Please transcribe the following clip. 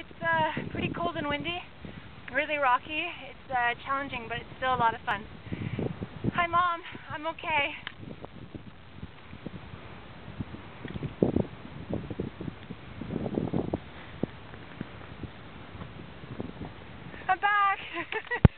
It's uh, pretty cold and windy, really rocky. It's uh, challenging, but it's still a lot of fun. Hi, Mom. I'm okay. I'm back.